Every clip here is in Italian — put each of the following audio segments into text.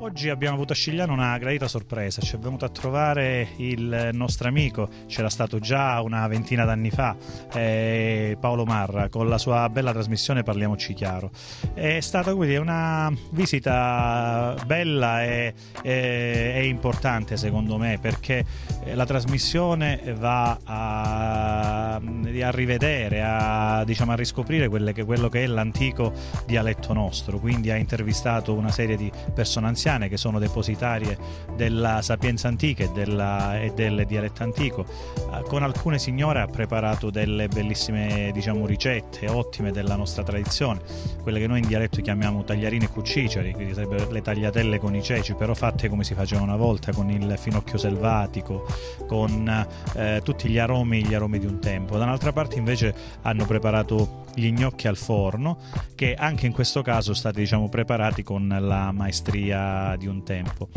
Oggi abbiamo avuto a Scigliano una gradita sorpresa, ci è venuto a trovare il nostro amico, c'era stato già una ventina d'anni fa, eh, Paolo Marra, con la sua bella trasmissione Parliamoci Chiaro. È stata quindi una visita bella e, e, e importante secondo me perché la trasmissione va a, a rivedere, a, diciamo, a riscoprire che, quello che è l'antico dialetto nostro, quindi ha intervistato una serie di persone anziane anziane che sono depositarie della sapienza antica e, della, e del dialetto antico. Eh, con alcune signore ha preparato delle bellissime diciamo, ricette ottime della nostra tradizione, quelle che noi in dialetto chiamiamo tagliarine e cuciceri, quindi sarebbero le tagliatelle con i ceci, però fatte come si faceva una volta, con il finocchio selvatico, con eh, tutti gli aromi, gli aromi di un tempo. Da un'altra parte invece hanno preparato gli gnocchi al forno, che anche in questo caso sono stati diciamo, preparati con la maestria di un tempo.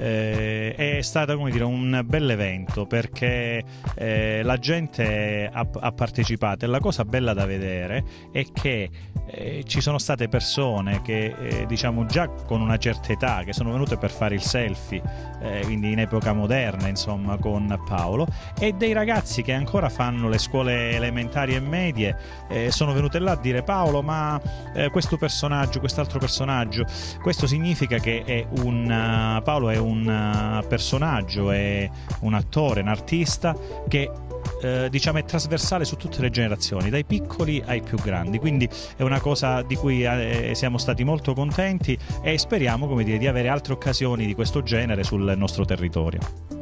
Eh, è stato come dire, un bel evento perché eh, la gente ha, ha, partecipato e la cosa bella da vedere è che eh, ci sono state persone che eh, diciamo già con una certa età che sono venute per fare il selfie eh, quindi in epoca moderna insomma con Paolo e dei ragazzi che ancora fanno le scuole elementari e medie eh, sono venute là a dire Paolo ma questo personaggio quest'altro personaggio questo significa che un Paolo è un eh, personaggio, è un attore, un artista che eh, diciamo è trasversale su tutte le generazioni, dai piccoli ai più grandi. Quindi è una cosa di cui eh, siamo stati molto contenti e speriamo dire, di avere altre occasioni di questo genere sul nostro territorio.